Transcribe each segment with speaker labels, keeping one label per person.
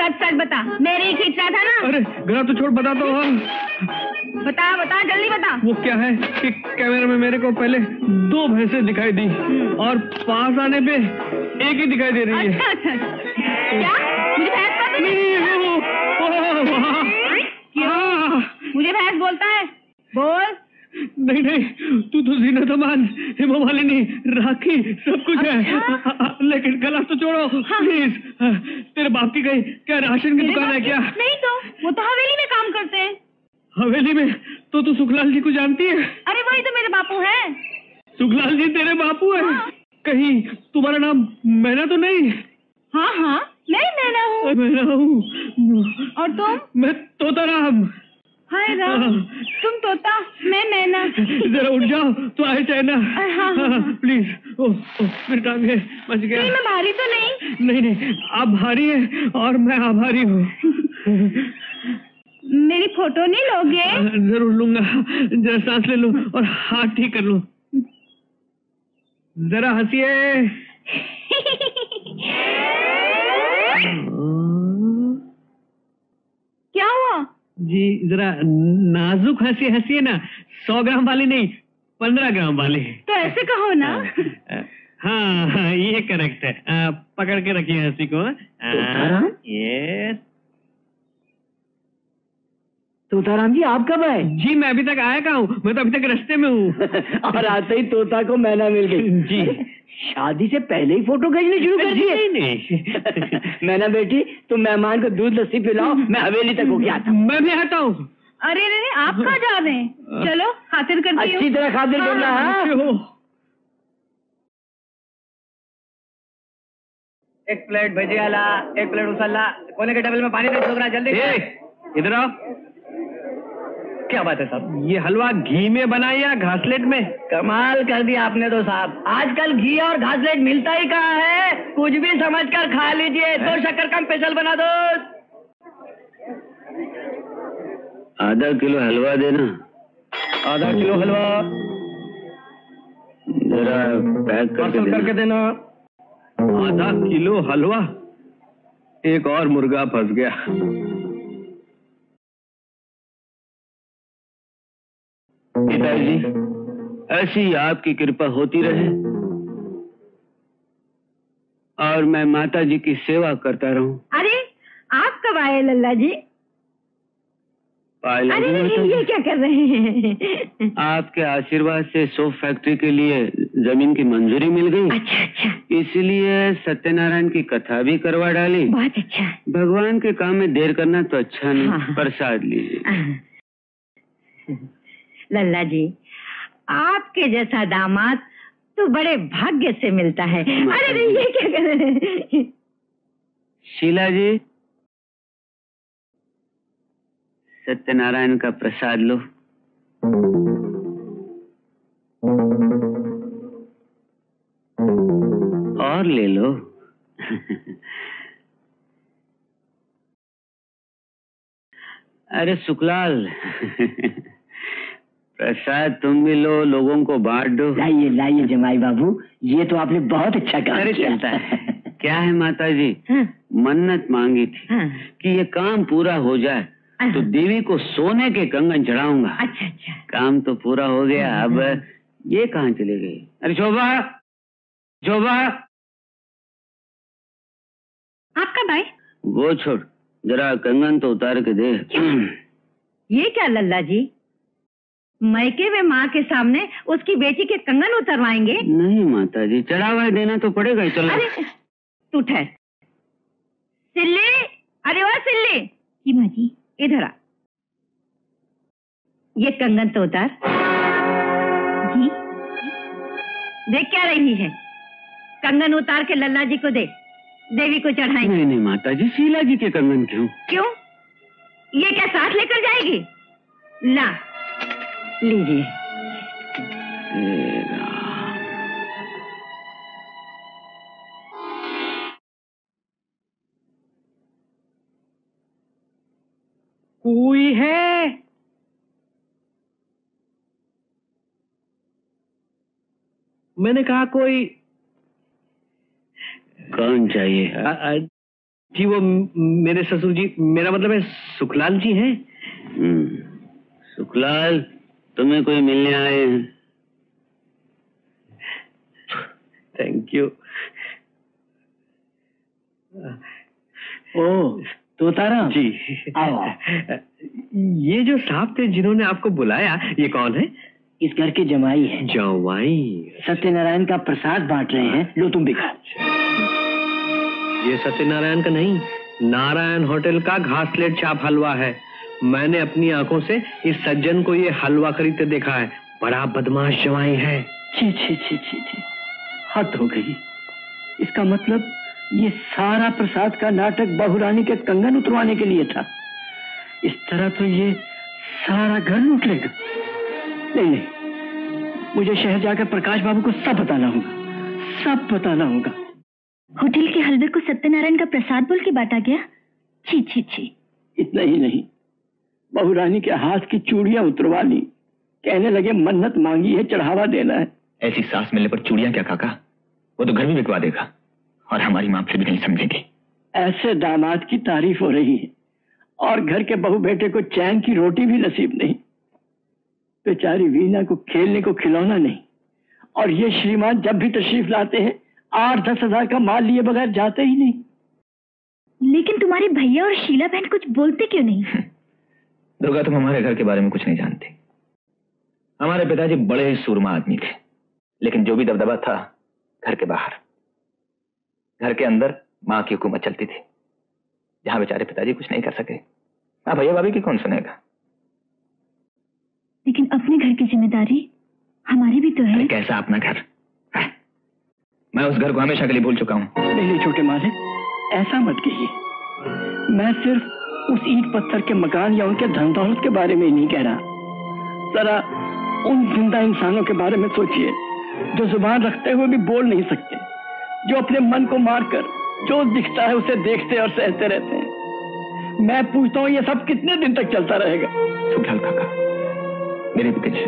Speaker 1: सच सच बता। मेरे ही खींच रहा था ना।
Speaker 2: अरे गला तो छोड़ बता तो हम
Speaker 1: बता बता जल्दी बता।
Speaker 2: वो क्या है कि कैमरे में मेरे को पहले दो भैंसे दिखाई दी और पास आने पे एक ही दिखाई दे रही है।
Speaker 1: अच्छा अच्छा। क्या?
Speaker 2: नहीं नहीं तू तो जीना तमान हेमा मालिनी राखी सब कुछ
Speaker 1: अच्छा।
Speaker 2: है लेकिन गला तो छोड़ो प्लीज़ तेरे बाप की कहीं क्या राशन की दुकान है क्या?
Speaker 1: नहीं तो वो तो हवेली में काम करते हैं।
Speaker 2: हवेली में? तो तू सुखलाल जी को जानती है?
Speaker 1: अरे वही तो मेरे बापू है।
Speaker 2: सुखलाल जी तेरे बापू है?
Speaker 1: हाँ।
Speaker 2: कहीं तुम्हारा नाम मैना तो नहीं?
Speaker 1: हाँ हाँ मैं मैना हूँ।
Speaker 2: मैना हूँ।
Speaker 1: और तुम?
Speaker 2: मैं तोताराम।
Speaker 1: हाय राम
Speaker 2: हाँ।
Speaker 1: तुम तोता मैं मैना
Speaker 2: जरा उठ जाओ तो आए चाइना
Speaker 1: हाँ, हाँ, हाँ।
Speaker 2: प्लीज़ ओ, ओ मेरी टांगे बच गया।
Speaker 1: नहीं मैं भारी तो नहीं।
Speaker 2: नहीं नहीं आप भारी हैं और मैं आभारी हूँ।
Speaker 1: मेरी फ़ोटो नहीं लोगे?
Speaker 2: ज़रूर लूँगा। जरा सांस ले लूँ और हाथ ठीक कर लूँ। जरा हंसिए।
Speaker 1: क्या हुआ?
Speaker 2: जी जरा नाजुक हँसी है ना? सौ ग्राम वाले नहीं पंद्रह ग्राम वाले
Speaker 1: तो ऐसे कहो ना।
Speaker 2: हाँ हाँ ये करेक्ट है। आ, पकड़ के रखिए हँसी को
Speaker 3: तोताराम?
Speaker 2: ये
Speaker 3: तोताराम जी आप कब आए?
Speaker 2: जी मैं अभी तक आया कहा हूँ? मैं तो अभी तक रास्ते में हूँ।
Speaker 3: और आते ही तोता को मैना मिल गई।
Speaker 2: जी।
Speaker 3: शादी से पहले ही फ़ोटो खींचनी शुरू कर दिए।
Speaker 2: नहीं
Speaker 3: मैना बेटी तुम मेहमान को दूध लस्सी पिलाओ मैं हवेली तक होके आता हूँ।
Speaker 2: मैं भी आता हूँ।
Speaker 1: अरे अरे आप कहा जा रहे हैं? चलो खातिर करती
Speaker 3: अच्छी तरह खातिर करना हाँ
Speaker 2: क्यों?
Speaker 4: एक प्लेट भजिया ला एक प्लेट उसला। कोने के टेबल में पानी दे छोकरा जल्दी।
Speaker 2: इधर आओ।
Speaker 4: क्या बात है साहब?
Speaker 2: ये हलवा घी में बना या घासलेट में?
Speaker 4: कमाल कर दिया आपने तो साहब। आजकल घी और घासलेट मिलता ही कहाँ है? कुछ भी समझ कर खा लीजिए दो शक्कर का स्पेशल बना दो।
Speaker 3: आधा किलो हलवा देना
Speaker 4: आधा किलो हलवा।
Speaker 3: जरा पैक
Speaker 4: पार्सल करके देना।
Speaker 2: आधा किलो हलवा। एक और मुर्गा फंस गया।
Speaker 3: पिताजी ऐसी आपकी कृपा होती रहे और मैं माता जी की सेवा करता रहूँ।
Speaker 1: अरे आप कब आए लल्ला जी? अरे
Speaker 3: माता
Speaker 1: ये क्या कर रहे हैं?
Speaker 3: आपके आशीर्वाद से सोप फैक्ट्री के लिए ज़मीन की मंजूरी मिल गई।
Speaker 1: अच्छा अच्छा।
Speaker 3: इसलिए सत्यनारायण की कथा भी करवा डाली।
Speaker 1: बहुत अच्छा।
Speaker 3: भगवान के काम में देर करना तो अच्छा
Speaker 1: हाँ,
Speaker 3: नहीं
Speaker 1: हाँ।
Speaker 3: प्रसाद लीजिए।
Speaker 1: लल्ला जी आपके जैसा दामाद तो बड़े भाग्य से मिलता है। अरे अरे ये क्या कर रहे हैं?
Speaker 3: शीला जी सत्यनारायण का प्रसाद लो। और ले लो। अरे सुखलाल प्रसाद तुम भी लो लोगों को बांट दो।
Speaker 5: लाइए लाइए जमाई बाबू ये तो आपने बहुत अच्छा काम
Speaker 3: अरे
Speaker 5: किया।
Speaker 3: चलता है। क्या है माता जी
Speaker 1: हाँ,
Speaker 3: मन्नत मांगी थी
Speaker 1: हाँ,
Speaker 3: कि ये काम पूरा हो जाए हाँ। तो देवी को सोने के कंगन चढ़ाऊँगा।
Speaker 1: अच्छा अच्छा।
Speaker 3: काम तो पूरा हो गया अब ये कहाँ चले गए? अरे शोभा शोभा।
Speaker 1: आपका भाई?
Speaker 3: वो छोड़ जरा कंगन तो उतार के दे
Speaker 1: ये क्या लल्ला जी? मैके में माँ के सामने उसकी बेटी के कंगन उतरवाएँगे।
Speaker 3: नहीं माता जी चढ़ावा देना तो पड़ेगा ही चलो।
Speaker 1: अरे तू ठहर। सिल्ली अरे वाह सिल्ली। की माँ जी इधर आ। ये कंगन तो उतार। जी। देख क्या रही है। कंगन उतार के लल्ला जी को दे। देवी को चढ़ाएँगे
Speaker 3: नहीं नहीं माता जी शीला जी के कंगन क्यों?
Speaker 1: क्यों? ये क्या साथ लेकर जाएगी? ला। लीजिए।
Speaker 2: कोई है? मैंने कहा कोई
Speaker 3: कौन चाहिए?
Speaker 2: अ- अ- जी वो मेरे ससुर जी मेरा मतलब है सुखलाल जी हैं?
Speaker 3: हम्म, सुखलाल? तुम्हें कोई मिलने आए हैं?
Speaker 2: थैंक यू
Speaker 5: ओ तोताराम।
Speaker 2: जी।
Speaker 5: आओ।
Speaker 2: ये जो साहब थे जिन्होंने आपको बुलाया ये कौन है?
Speaker 5: इस घर के जमाई है।
Speaker 2: जमाई
Speaker 5: सत्यनारायण का प्रसाद बांट रहे हैं। लो तुम भी। खाओ
Speaker 2: ये सत्यनारायण का नहीं नारायण होटल का घासलेट छाप हलवा है। मैंने अपनी आँखों से इस सज्जन को ये हलवा खरीदते देखा है। बड़ा बदमाश जवाई है।
Speaker 5: छी छी छी छी छी। हद हो गई। इसका मतलब ये सारा प्रसाद का नाटक बहुरानी के कंगन उतरवाने के लिए था। इस तरह तो ये सारा घर लूट लेगा। नहीं नहीं। मुझे शहर जाकर प्रकाश बाबू को सब बताना होगा। सब बताना होगा।
Speaker 1: होटल के हलवे को सत्यनारायण का प्रसाद बोल के बांटा गया? छी छी छी।
Speaker 5: इतना ही नहीं। बहुरानी के हाथ की चूड़ियाँ उतरवा ली कहने लगे मन्नत मांगी है चढ़ावा देना है।
Speaker 6: ऐसी सास मिलने पर चूड़ियाँ क्या काका? वो तो घर भी बिकवा देगा। और हमारी माँ फिर भी नहीं समझेगी।
Speaker 5: ऐसे दामाद की तारीफ़ हो रही है। और घर के बहू बेटे को चैन की रोटी भी नसीब नहीं। बेचारी वीना को खेलने को खिलौना नहीं। और ये श्रीमान जब भी तशरीफ़ लाते हैं आठ दस हज़ार का माल लिए बगैर जाते ही नहीं।
Speaker 1: लेकिन तुम्हारे भैया और शीला बहन कुछ बोलते क्यों नहीं?
Speaker 6: दुर्गा तुम हमारे घर के बारे में कुछ नहीं जानती। हमारे पिताजी बड़े ही सूरमा आदमी थे लेकिन जो भी दबदबा था घर के बाहर। घर के अंदर माँ की हुकूमत चलती थी जहाँ बेचारे पिताजी कुछ नहीं कर सके। हाँ भैया भाभी की कौन सुनेगा?
Speaker 1: लेकिन अपने घर की ज़िम्मेदारी हमारी भी तो है।
Speaker 6: कैसा अपना घर? हाँ। मैं उस घर को हमेशा के लिए भूल चुका हूँ।
Speaker 5: नहीं नहीं छोटे मालिक ऐसा मत कहिए मैं सिर्फ़ उस ईट पत्थर के मकान या उनके धन दौलत के बारे में ही नहीं कह रहा। जरा उन ज़िंदा इंसानों के बारे में सोचिए, जो ज़ुबान रखते हुए भी बोल नहीं सकते, जो अपने मन को मारकर, जो दिखता है उसे देखते और सहते रहते हैं। मैं पूछता हूँ, ये सब कितने दिन तक चलता रहेगा?
Speaker 6: सुखलाल काका, मेरे भी है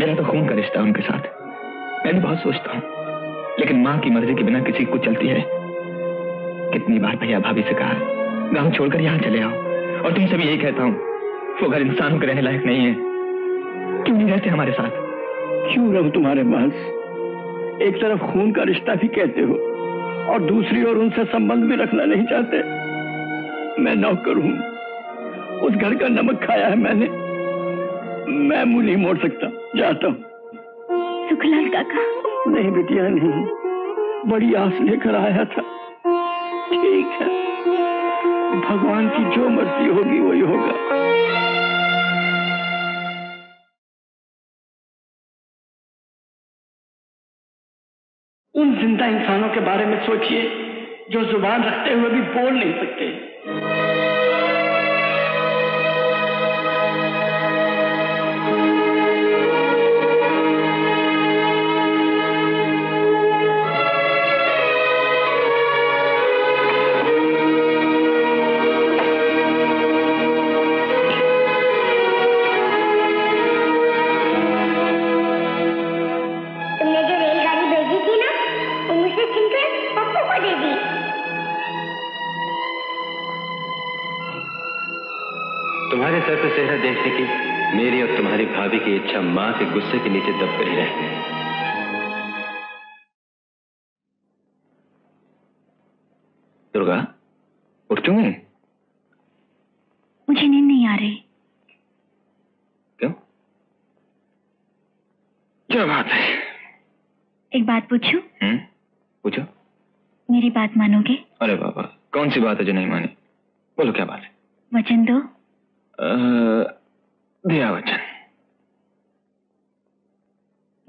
Speaker 6: मेरा तो खून का रिश्ता उनके साथ। मैं भी बहुत सोचता हूँ, लेकिन माँ की मर्ज़ी के बिना किसी को चलती है। कितनी बार भैया भाभी से कहा गाँव छोड़कर यहाँ चले आओ। और तुमसे भी यही कहता हूँ वो घर इंसानों के रहने लायक नहीं है। क्यों नहीं रहते हमारे साथ।
Speaker 5: क्यों रहूँ तुम्हारे पास एक तरफ़ खून का रिश्ता भी कहते हो और दूसरी ओर उनसे संबंध भी रखना नहीं चाहते। मैं नौकर हूँ। उस घर का नमक खाया है मैंने। मैं मुँह नहीं मोड़ सकता। जाता हूँ।
Speaker 1: सुखलाल काका।
Speaker 5: नहीं बिटिया नहीं। बड़ी आस लेकर आया था। ठीक है। भगवान की जो मर्ज़ी होगी, वही होगा। उन ज़िंदा इंसानों के बारे में सोचिए, जो ज़ुबान रखते हुए भी बोल नहीं सकते।
Speaker 7: इच्छा माँ के गुस्से के नीचे दब कर ही रहती है।
Speaker 6: दुर्गा उठ क्यों
Speaker 1: मुझे नींद नहीं आ रही।
Speaker 6: क्यों? क्या बात है?
Speaker 1: एक बात पूछूँ?
Speaker 6: हम्म पूछो।
Speaker 1: मेरी बात मानोगे?
Speaker 6: अरे बाबा कौन सी बात है जो नहीं मानी? बोलो क्या बात है?
Speaker 1: वचन दो।
Speaker 6: अ, दिया वचन।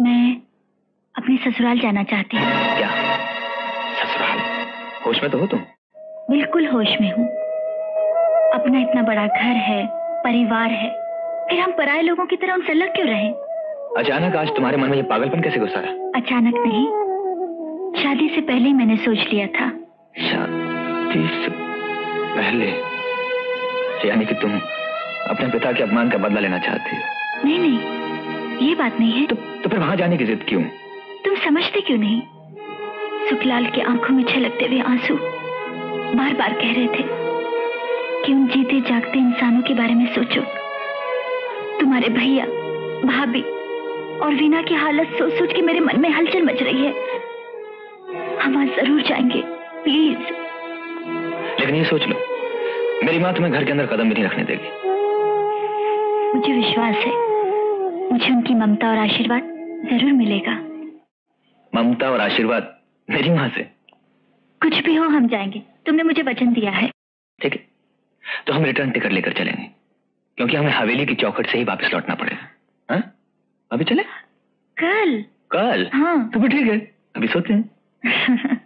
Speaker 1: मैं अपने ससुराल जाना चाहती हूँ।
Speaker 6: क्या? ससुराल? होश में तो हो तुम?
Speaker 1: बिल्कुल होश में हूँ। अपना इतना बड़ा घर है परिवार है फिर हम पराये लोगों की तरह उनसे अलग क्यों रहे?
Speaker 6: अचानक आज तुम्हारे मन में ये पागलपन कैसे घुसा
Speaker 1: अचानक नहीं। शादी से पहले ही मैंने सोच लिया था।
Speaker 6: शादी से पहले? यानी कि तुम अपने पिता के अपमान का बदला लेना चाहती हो?
Speaker 1: नहीं नहीं। ये बात नहीं है।
Speaker 6: तो, तो फिर वहाँ जाने की जिद क्यों?
Speaker 1: तुम समझते क्यों नहीं? सुखलाल की आँखों में छलकते हुए आँसू
Speaker 8: बार बार कह रहे थे कि उन जीते जागते इंसानों के बारे में सोचो। तुम्हारे भैया भाभी और वीना की हालत सोच सोच के मेरे मन में हलचल मच रही है। हम आज ज़रूर जाएँगे प्लीज़।
Speaker 6: लेकिन ये सोच लो मेरी माँ तुम्हें घर के अंदर कदम भी नहीं रखने देगी।
Speaker 8: मुझे विश्वास है मुझे उनकी ममता और आशीर्वाद ज़रूर मिलेगा।
Speaker 6: ममता और आशीर्वाद मेरी माँ से?
Speaker 8: कुछ भी हो हम जाएँगे। तुमने मुझे वचन दिया है।
Speaker 6: ठीक है। तो हम रिटर्न टिकट लेकर चलेंगे। क्योंकि हमें हवेली की चौखट से ही वापस लौटना पड़ेगा। हाँ? अभी चले?
Speaker 8: कल।
Speaker 6: कल?
Speaker 8: हाँ।
Speaker 6: तो ठीक है। अभी सोते हैं।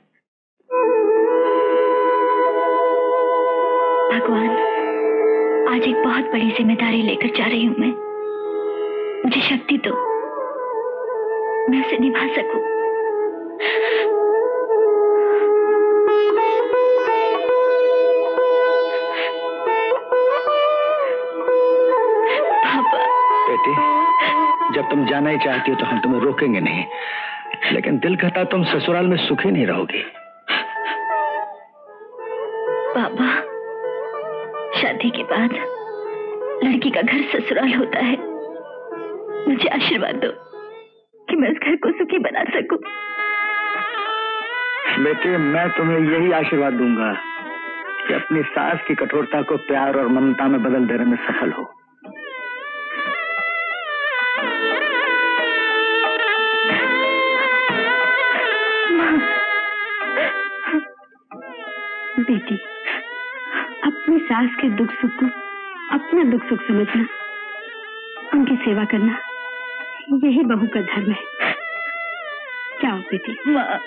Speaker 8: भगवान आज एक बहुत बड़ी ज़िम्मेदारी लेकर जा रही हूँ मैं। मुझे शक्ति दो। मैं उसे निभा सकूँ। पापा।
Speaker 5: बेटी जब तुम जाना ही चाहती हो तो हम तुम्हें रोकेंगे नहीं। लेकिन दिल कहता तुम ससुराल में सुखी नहीं रहोगी।
Speaker 8: पापा शादी के बाद लड़की का घर ससुराल होता है। मुझे आशीर्वाद दो कि मैं उस घर को सुखी बना सकूँ।
Speaker 5: बेटे मैं तुम्हें यही आशीर्वाद दूँगा कि अपनी सास की कठोरता को प्यार और ममता में बदल देने में सफल हो।
Speaker 1: बेटी अपनी सास के दुख सुख को अपना दुख सुख समझना उनकी सेवा करना यही बहू का धर्म है। क्या बेटी।
Speaker 8: माँ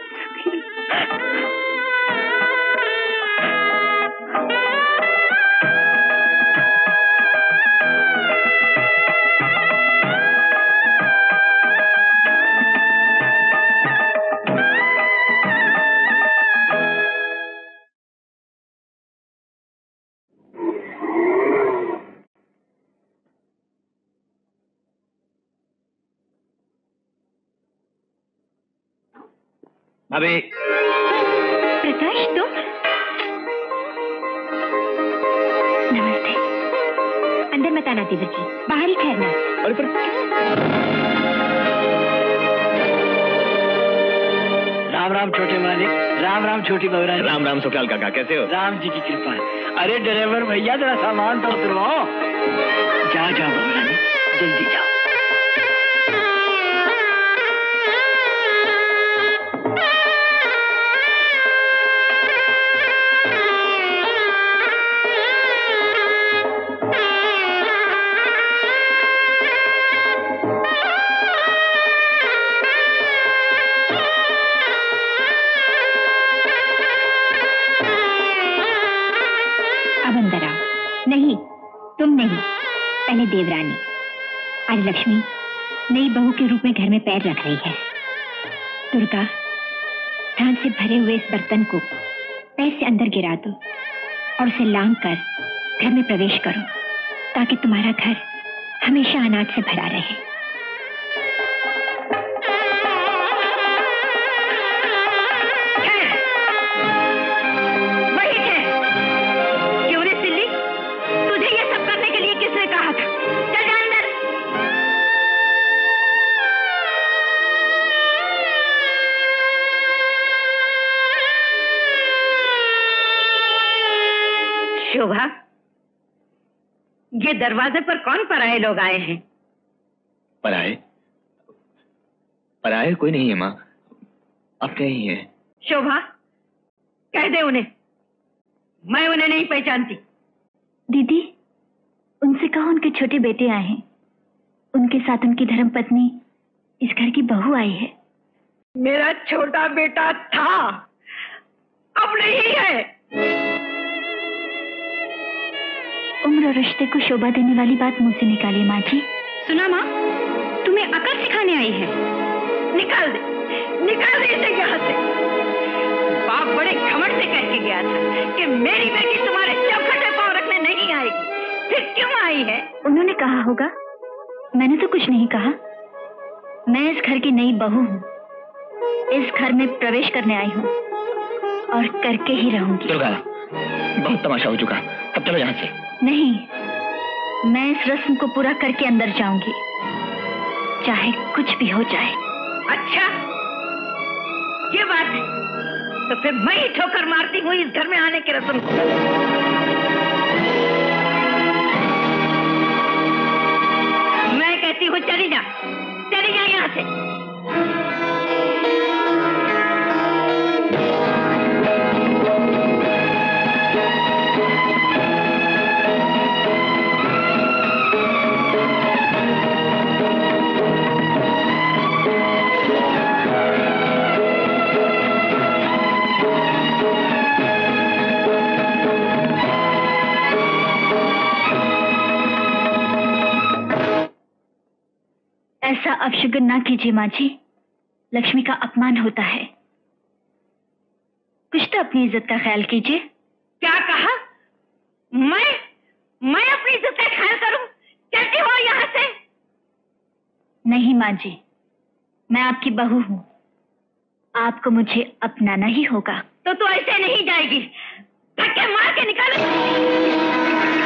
Speaker 6: भाभी
Speaker 8: प्रकाश तुम? नमस्ते। अंदर मत आना देवर जी। बाहर ही ठहरना।
Speaker 6: अरे पर
Speaker 5: राम राम छोटे मालिक राम राम छोटी बहरानी
Speaker 6: राम राम सुखलाल काका कैसे हो?
Speaker 5: राम जी की कृपा अरे ड्राइवर भैया जरा सामान तो उतरवाओ। जाओ जाओ जल्दी जाओ।
Speaker 8: तुम नहीं पहले देवरानी, आज लक्ष्मी नई बहू के रूप में घर में पैर रख रही है। दुर्गा धान से भरे हुए इस बर्तन को पैर से अंदर गिरा दो और उसे लांग कर घर में प्रवेश करो, ताकि तुम्हारा घर हमेशा अनाज से भरा रहे।
Speaker 1: ये दरवाजे पर कौन पराए लोग आए हैं?
Speaker 6: पराए? पराए कोई नहीं है माँ। अपने ही है?
Speaker 1: शोभा कह दे उन्हें। मैं उन्हें नहीं पहचानती।
Speaker 8: दीदी उनसे कहो उनके छोटे बेटे आए हैं। उनके साथ उनकी धर्म पत्नी इस घर की बहू आई है।
Speaker 1: मेरा छोटा बेटा था। अब नहीं है।
Speaker 8: उम्र और रिश्ते को शोभा देने वाली बात मुँह से निकालिए माँ जी।
Speaker 1: सुना माँ? तुम्हें अकल सिखाने आई है। निकाल दे। निकाल दे इसे यहाँ से। बाप बड़े घमंड से कह के गया था कि मेरी बेटी तुम्हारे चौखटे पाँव रखने नहीं आएगी। फिर क्यों आई है?
Speaker 8: उन्होंने कहा होगा मैंने तो कुछ नहीं कहा। मैं इस घर की नई बहू हूँ। इस घर में प्रवेश करने आई हूँ और करके ही रहूँगी।
Speaker 6: दुर्गा बहुत तमाशा हो चुका। अब चलो यहाँ से।
Speaker 8: नहीं, मैं इस रस्म को पूरा करके अंदर जाऊँगी। चाहे कुछ भी हो जाए।
Speaker 1: अच्छा ये बात है। तो फिर मैं ही ठोकर मारती हूँ इस घर में आने की रस्म को। मैं कहती हूँ, चली जा। चली जा यहाँ से।
Speaker 8: अपशगुन ना कीजिए माँ जी। लक्ष्मी का अपमान होता है। कुछ तो अपनी इज़्ज़त का ख्याल कीजिए।
Speaker 1: क्या कहा? मैं? मैं अपनी इज़्ज़त का ख्याल करूँ? चलती हो यहाँ से।
Speaker 8: नहीं माँ जी मैं आपकी बहू हूँ। आपको मुझे अपनाना ही होगा।
Speaker 1: तो तू ऐसे नहीं जाएगी। धक्के मार के निकाल।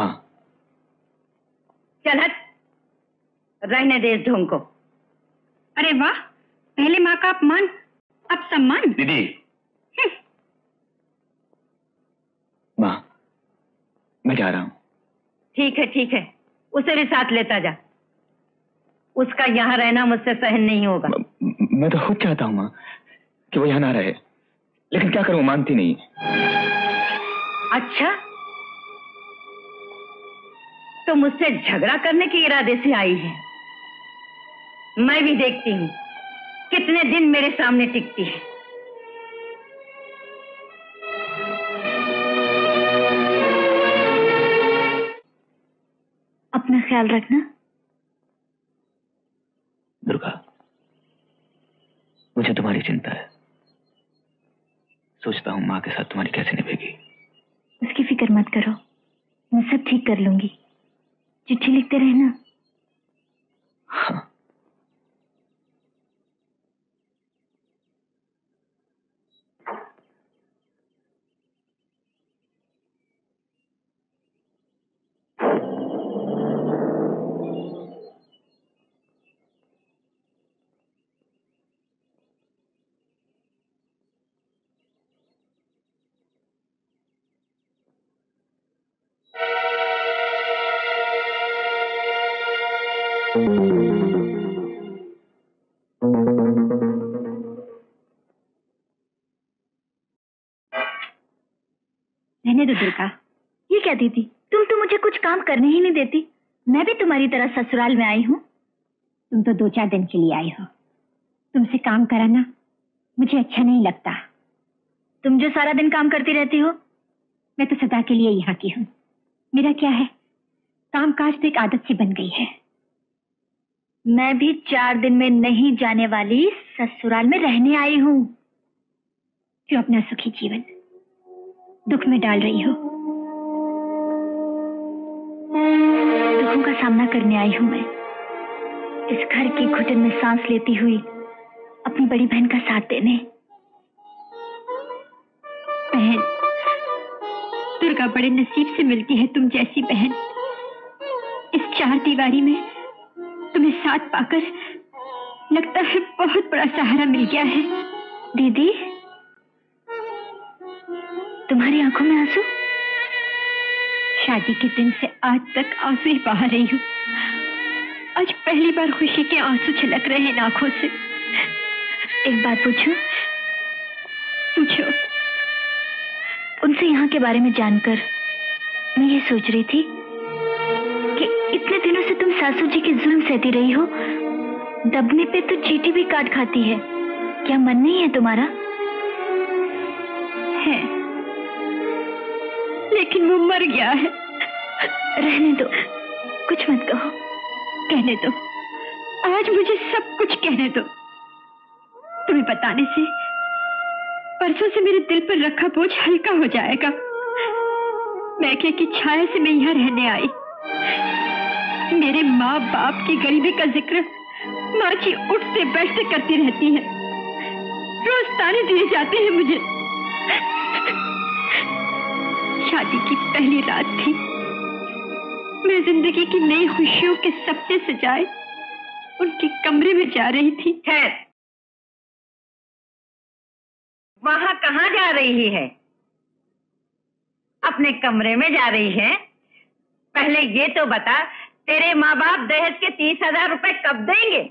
Speaker 6: माँ।
Speaker 1: चल हट रहने दे इस ढोंग को। अरे वाह पहले माँ का अपमान अब सम्मान।
Speaker 6: दीदी। माँ मैं जा रहा हूँ।
Speaker 1: ठीक है ठीक है उसे भी साथ लेता जा। उसका यहाँ रहना मुझसे सहन नहीं होगा।
Speaker 6: म- मैं तो खुद चाहता हूँ माँ कि वो यहाँ ना रहे। लेकिन क्या करूँ वो मानती नहीं।
Speaker 1: अच्छा तो मुझसे झगड़ा करने के इरादे से आई है। मैं भी देखती हूँ कितने दिन मेरे सामने टिकती है।
Speaker 8: अपना ख्याल रखना।
Speaker 6: दुर्गा मुझे तुम्हारी चिंता है। सोचता हूँ माँ के साथ तुम्हारी कैसे निभेगी।
Speaker 8: उसकी फ़िक्र मत करो मैं सब ठीक कर लूँगी। चिट्ठी लिखते रहना।
Speaker 6: हाँ।
Speaker 8: रहने दो दुर्गा। ये क्या दीदी? तुम तो मुझे कुछ काम करने ही नहीं देती। मैं भी तुम्हारी तरह ससुराल में आई हूँ। तुम तो दो चार दिन के लिए आई हो। तुमसे काम कराना मुझे अच्छा नहीं लगता। तुम जो सारा दिन काम करती रहती हो, मैं तो सदा के लिए यहाँ की हूँ। मेरा क्या है? काम काज तो एक आदत सी बन गई है। मैं भी चार दिन में नहीं जाने वाली ससुराल में रहने आई हूँ। क्यों अपना सुखी जीवन? दुख में डाल रही हो। दुखों का सामना करने आई हूँ मैं। इस घर की घुटन में सांस लेती हुई अपनी बड़ी बहन का साथ देने। बहन, दुर्गा बड़े नसीब से मिलती है तुम जैसी बहन। इस चार दीवारी में तुम्हें साथ पाकर लगता है बहुत बड़ा सहारा मिल गया है। दीदी? तुम्हारी आँखों में आँसू? शादी के दिन से आज तक आँसू ही बहा रही हूँ। आज पहली बार खुशी के आँसू छलक रहे हैं आँखों से। एक बात पूछूँ? पूछो। उनसे यहाँ के बारे में जानकर मैं ये सोच रही थी कि इतने दिनों से तुम सासू जी के जुल्म सहती रही हो। दबने पे तो चीटी भी काट खाती है। क्या मन नहीं है तुम्हारा? है। लेकिन वो मर गया है। रहने दो। कुछ मत कहो। कहने दो। आज मुझे सब कुछ कहने दो। तुम्हें बताने से परसों से मेरे दिल पर रखा बोझ हल्का हो जाएगा। मैके की छाया से मैं यहाँ रहने आई? मेरे माँ बाप की गरीबी का ज़िक्र माँ जी उठते बैठते करती रहती है। रोज ताने दिए जाते हैं मुझे। शादी की पहली रात थी। मैं ज़िंदगी की नई खुशियों के सपने सजाए उनके कमरे में जा रही थी।
Speaker 1: खैर वहाँ कहाँ जा रही है? अपने कमरे में जा रही है? पहले ये तो बता तेरे माँ बाप दहेज के तीस हज़ार रुपए कब देंगे?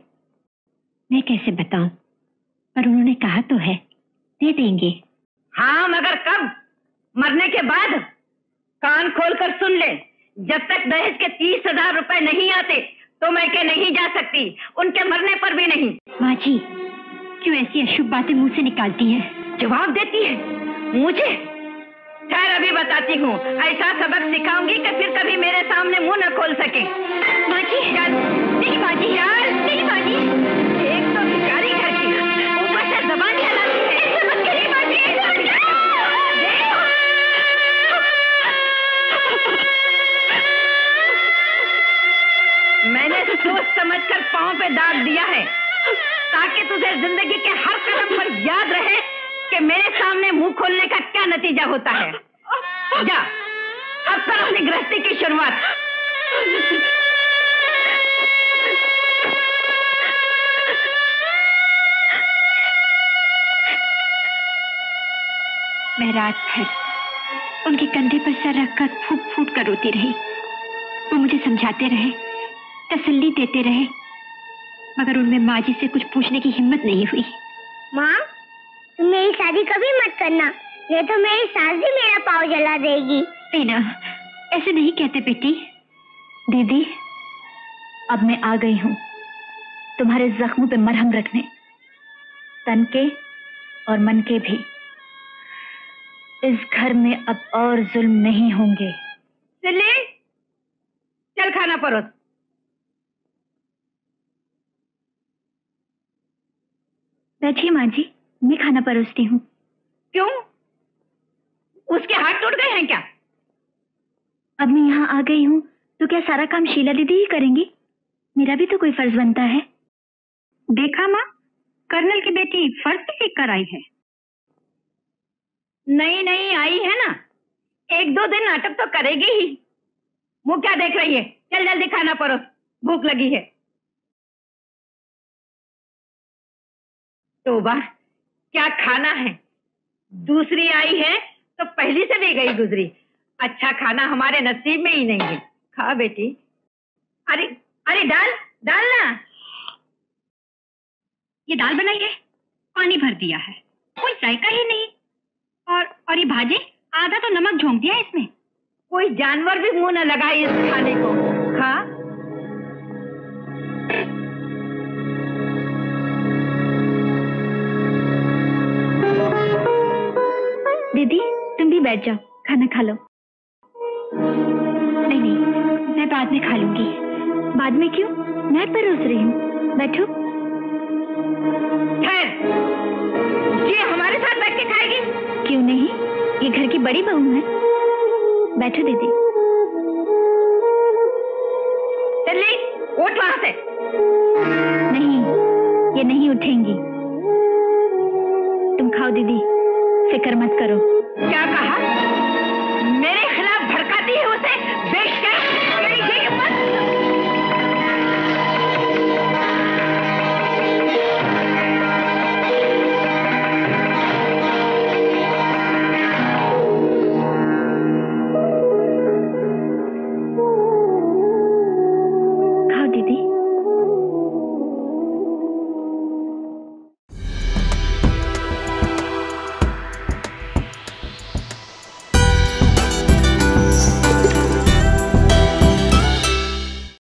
Speaker 8: मैं कैसे बताऊँ? पर उन्होंने कहा तो है दे देंगे।
Speaker 1: हाँ मगर कब? मरने के बाद कान खोलकर सुन ले। जब तक दहेज के तीस हज़ार रुपए नहीं आते तो मैं के नहीं जा सकती। उनके मरने पर भी नहीं।
Speaker 8: माँ जी क्यों ऐसी अशुभ बातें मुँह से निकालती है?
Speaker 1: जवाब देती है। मुझे? खैर अभी बताती हूँ। ऐसा सबक सिखाऊँगी कि फिर कभी मेरे सामने मुँह न खोल सके।
Speaker 8: माँ जी
Speaker 1: चल।
Speaker 8: नहीं माँ जी
Speaker 1: यार
Speaker 8: नहीं माँ जी।
Speaker 1: सोच समझ कर पाँव पे दाग दिया है, ताकि तुझे ज़िंदगी के हर कदम पर याद रहे कि मेरे सामने मुँह खोलने का क्या नतीजा होता है। जा, अब कर अपनी गृहस्थी की शुरुआत।
Speaker 8: मैं रात भर उनके कंधे पर सर रखकर फूट फूट कर रोती रही। वो मुझे समझाते रहे तसल्ली देते रहे। मगर उनमें माँ जी से कुछ पूछने की हिम्मत नहीं हुई।
Speaker 9: माँ तुम मेरी शादी कभी मत करना। ये तो मेरी सास भी मेरा पाव जला देगी।
Speaker 8: रीना ऐसे नहीं कहते बेटी। दीदी अब मैं आ गई हूँ। तुम्हारे जख्मों पे मरहम रखने। तन के और मन के भी। इस घर में अब और जुल्म नहीं होंगे।
Speaker 1: चल खाना परोस।
Speaker 8: बैठिए माँ जी मैं खाना परोसती हूँ।
Speaker 1: क्यों? उसके हाथ टूट गए हैं क्या?
Speaker 8: अब मैं यहाँ आ गई हूँ तो क्या सारा काम शीला दीदी ही करेंगी? मेरा भी तो कोई फ़र्ज़ बनता है।
Speaker 1: देखा माँ कर्नल की बेटी फ़र्ज़ भी सीख कर आई है। नहीं नहीं आई है ना एक दो दिन नाटक तो करेगी ही। मुँह क्या देख रही है? चल जल्दी खाना परोस भूख लगी है। तोबा क्या खाना है? दूसरी आई है तो पहली से भी गई गुजरी। अच्छा खाना हमारे नसीब में ही नहीं है। खा बेटी। अरे अरे डाल डाल ना।
Speaker 8: ये दाल बनाई है पानी भर दिया है। कोई जायका ही नहीं। और और ये भाजी, आधा तो नमक झोंक दिया इसमें।
Speaker 1: कोई जानवर भी मुँह न लगाए इस खाने को।
Speaker 8: बैठ जाओ खाना खा लो। नहीं नहीं मैं बाद में खा लूँगी। बाद में क्यों? मैं परोस रही हूँ। बैठो।
Speaker 1: ये हमारे साथ बैठ के खाएगी।
Speaker 8: क्यों नहीं? ये घर की बड़ी बहू है। बैठो दीदी।
Speaker 1: दिल्ली उठ वहाँ से।
Speaker 8: नहीं ये नहीं उठेंगी। तुम खाओ दीदी फ़िक्र मत करो।
Speaker 1: क्या कहा?